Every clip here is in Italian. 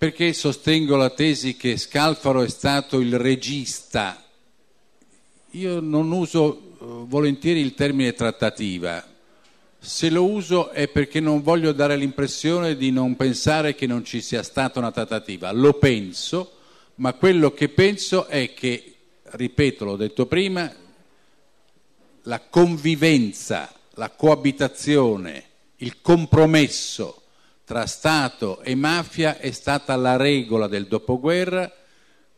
Perché sostengo la tesi che Scalfaro è stato il regista? Io non uso eh, volentieri il termine trattativa. Se lo uso è perché non voglio dare l'impressione di non pensare che non ci sia stata una trattativa. Lo penso, ma quello che penso è che, ripeto, l'ho detto prima, la convivenza, la coabitazione, il compromesso tra Stato e mafia è stata la regola del dopoguerra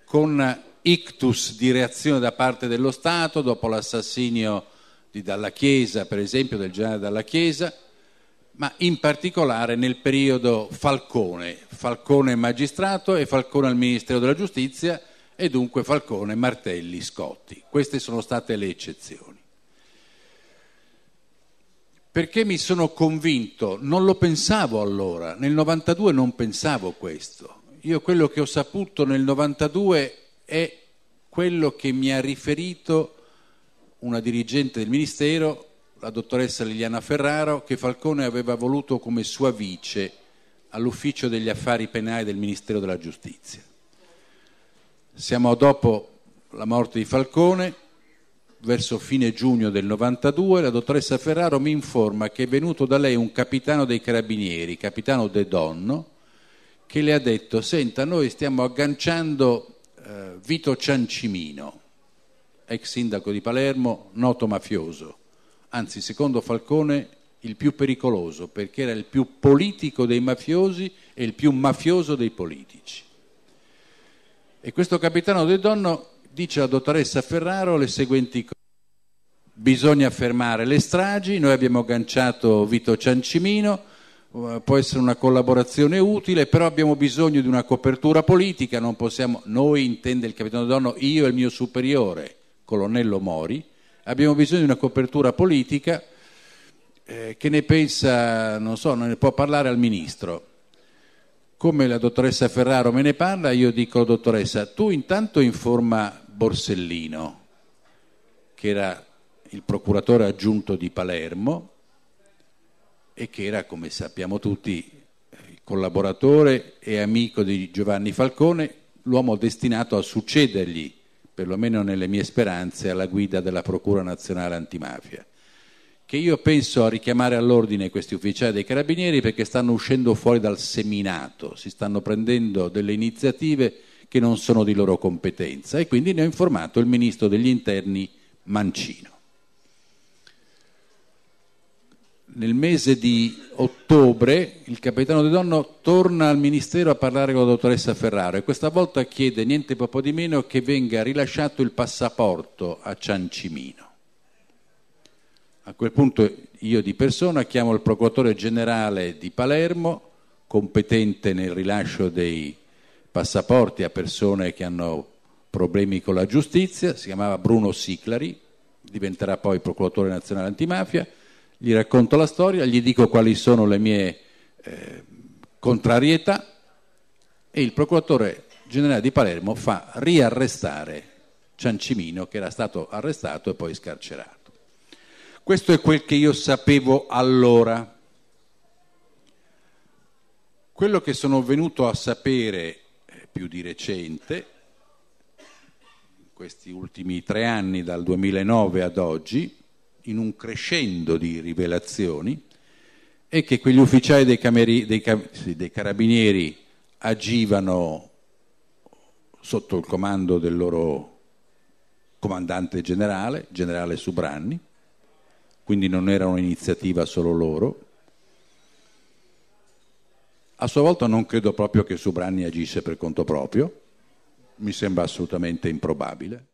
con ictus di reazione da parte dello Stato dopo l'assassinio di Dalla Chiesa, per esempio, del generale Dalla Chiesa, ma in particolare nel periodo Falcone, Falcone magistrato e Falcone al Ministero della Giustizia e dunque Falcone, Martelli, Scotti. Queste sono state le eccezioni. Perché mi sono convinto, non lo pensavo allora, nel 92 non pensavo questo. Io quello che ho saputo nel 92 è quello che mi ha riferito una dirigente del Ministero, la dottoressa Liliana Ferraro, che Falcone aveva voluto come sua vice all'ufficio degli affari penali del Ministero della Giustizia. Siamo dopo la morte di Falcone, verso fine giugno del 92, la dottoressa Ferraro mi informa che è venuto da lei un capitano dei carabinieri, capitano De Donno, che le ha detto, senta, noi stiamo agganciando eh, Vito Ciancimino, ex sindaco di Palermo, noto mafioso, anzi secondo Falcone il più pericoloso, perché era il più politico dei mafiosi e il più mafioso dei politici. E questo capitano De Donno dice alla dottoressa Ferraro le seguenti. Bisogna fermare le stragi, noi abbiamo agganciato Vito Ciancimino, eh, può essere una collaborazione utile, però abbiamo bisogno di una copertura politica, non possiamo, noi intende il capitano Donno, io e il mio superiore, colonnello Mori, abbiamo bisogno di una copertura politica eh, che ne pensa, non so, non ne può parlare al ministro. Come la dottoressa Ferraro me ne parla, io dico, dottoressa, tu intanto informa Borsellino, che era il procuratore aggiunto di Palermo e che era, come sappiamo tutti, collaboratore e amico di Giovanni Falcone, l'uomo destinato a succedergli, perlomeno nelle mie speranze, alla guida della Procura Nazionale Antimafia che io penso a richiamare all'ordine questi ufficiali dei carabinieri perché stanno uscendo fuori dal seminato, si stanno prendendo delle iniziative che non sono di loro competenza e quindi ne ho informato il ministro degli interni Mancino. Nel mese di ottobre il capitano De Donno torna al ministero a parlare con la dottoressa Ferraro e questa volta chiede niente poco di meno che venga rilasciato il passaporto a Ciancimino. A quel punto io di persona chiamo il procuratore generale di Palermo, competente nel rilascio dei passaporti a persone che hanno problemi con la giustizia, si chiamava Bruno Siclari, diventerà poi procuratore nazionale antimafia, gli racconto la storia, gli dico quali sono le mie eh, contrarietà e il procuratore generale di Palermo fa riarrestare Ciancimino che era stato arrestato e poi scarcerato. Questo è quel che io sapevo allora. Quello che sono venuto a sapere eh, più di recente, in questi ultimi tre anni, dal 2009 ad oggi, in un crescendo di rivelazioni, è che quegli ufficiali dei, cameri, dei, dei carabinieri agivano sotto il comando del loro comandante generale, generale Subranni, quindi non era un'iniziativa solo loro. A sua volta non credo proprio che Subranni agisse per conto proprio, mi sembra assolutamente improbabile.